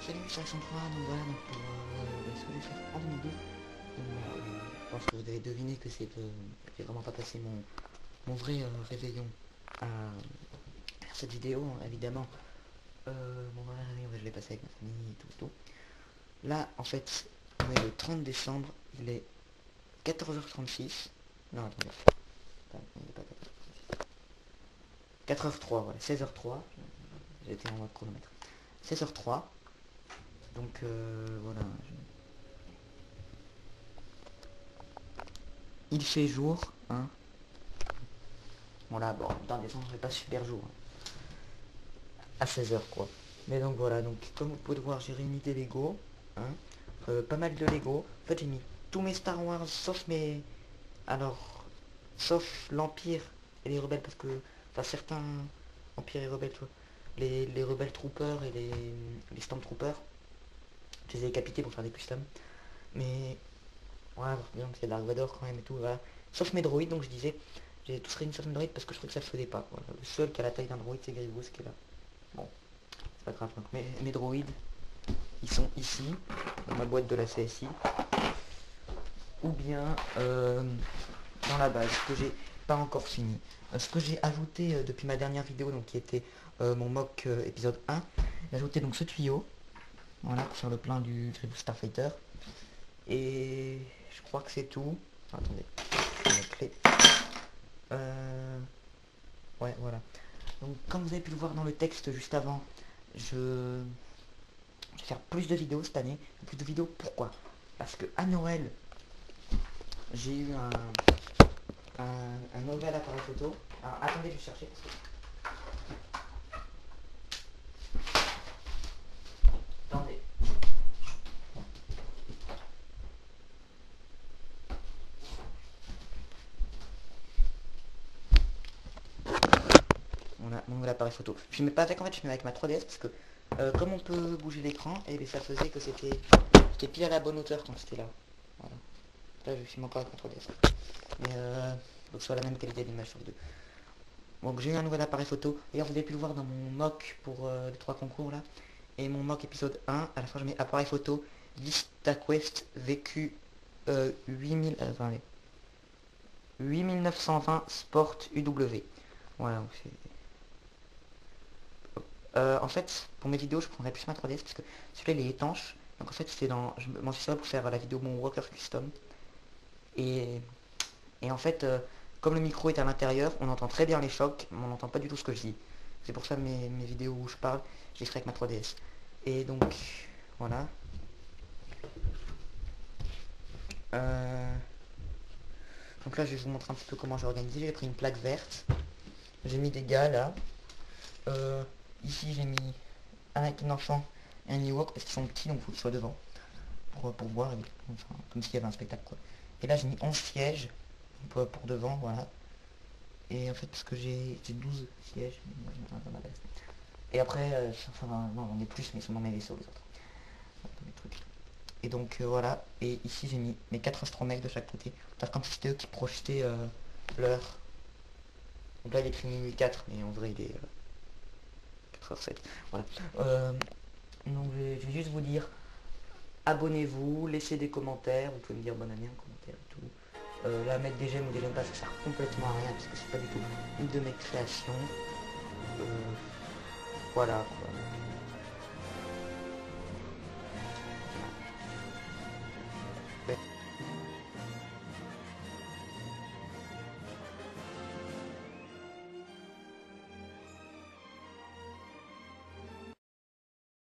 Salut, c'est Alexandra, donc voilà, donc pour euh, ce que je faire en 2002. Donc je pense que vous avez deviné que c'est euh, j'ai vraiment pas passé mon, mon vrai euh, réveillon à faire cette vidéo, hein, évidemment. Euh, mon vrai réveillon, je l'ai passé avec ma famille, tout, tout. Là, en fait, on est le 30 décembre, il est 14h36. Non, attendez. Pas 14h36. 4h03, voilà, 16h03. J'étais en mode chronomètre. 16h03. Donc euh, voilà. je- Il fait jour, hein. Voilà, bon, dans des temps, c'est pas super jour. hein. À 16h quoi. Mais donc voilà, donc comme vous pouvez voir, j'ai réuni des Lego, hein. Euh, pas mal de Lego. En fait, j'ai mis tous mes Star Wars, sauf mes... Alors, sauf l'Empire et les rebelles, parce que... Enfin, certains Empire et rebelles, tu vois. Les, les rebelles troopers et les, les Stormtroopers. Je les ai décapités pour faire des customs. Mais... Ouais, par exemple, il y a Dark Vador quand même et tout, voilà. Sauf mes droïdes, donc je disais, j'ai tous réuni sauf mes droïdes parce que je trouvais que ça le faisait pas. Voilà. Le seul qui a la taille d'un droïde, c'est Grievous qui est là. Bon, c'est pas grave. Donc mes, droïdes, ils sont ici, dans ma boîte de la CSI. Ou bien euh, dans la base, que j'ai pas encore fini. Euh, ce que j'ai ajouté euh, depuis ma dernière vidéo, donc qui était mon mock épisode 1, j'ai ajouté donc ce tuyau, voilà, pour faire le plein du Grievous Starfighter. Et je crois que c'est tout. Attendez, la clé. Euh, Ouais, voilà. Donc comme vous avez pu le voir dans le texte juste avant, je, vais faire plus de vidéos cette année. Plus de vidéos, pourquoi? Parce que à Noël, j'ai eu un, nouvel appareil photo. Alors attendez, je vais chercher Attendez. On a mon nouvel appareil photo. Je ne mets pas avec en fait, je mets avec ma 3DS parce que euh, comme on peut bouger l'écran, et bien ça faisait que c'était pile à la bonne hauteur quand c'était là. Voilà. Là je filme encore avec ma 3DS. Mais euh, donc soit la même qualité d'image sur les deux. Donc j'ai eu un nouvel appareil photo. D'ailleurs vous avez pu le voir dans mon mock pour euh, les trois concours là. Et mon mock épisode 1, à la fin je mets appareil photo VistaQuest VQ euh, 8000. euh, attendez. 8920 Sport UW. Voilà, donc c'est... Euh, en fait, pour mes vidéos, je prendrais plus ma 3DS parce que celui-là il est étanche. Donc en fait, c'est dans, je m'en suis servi pour faire la vidéo mon Walker Custom. Et, et en fait, euh, comme le micro est à l'intérieur, on entend très bien les chocs, mais on n'entend pas du tout ce que je dis. C'est pour ça mes, mes vidéos où je parle, je les ferai avec ma 3DS. Et donc, voilà. Euh, donc là, je vais vous montrer un petit peu comment j'ai organisé. J'ai pris une plaque verte. J'ai mis des gars là. Ici, j'ai mis un avec un enfant et un Ewok parce qu'ils sont petits, donc il faut qu'ils soient devant. Pour, pour voir, enfin, comme s'il y avait un spectacle quoi. Et là, j'ai mis 11 sièges pour, pour devant, voilà. Et en fait, parce que j'ai j'ai 12 sièges. Et après, euh, enfin, non, j'en ai plus, mais ils sont dans mes vaisseaux, les autres. Et donc, euh, voilà. Et ici, j'ai mis mes 4 astromètres de chaque côté. Parce comme si c'était eux qui projetaient euh, l'heure. Donc là, il est écrit minuit 4, mais en vrai, il est 4h07. Voilà. Euh, donc, je vais, je vais juste vous dire, abonnez-vous, laissez des commentaires. Vous pouvez me dire bonne année en commentaire et tout. Euh, là, mettre des j'aime ou des j'aime pas, ça sert complètement à rien, parce que c'est pas du tout une de mes créations. Euh, voilà, quoi.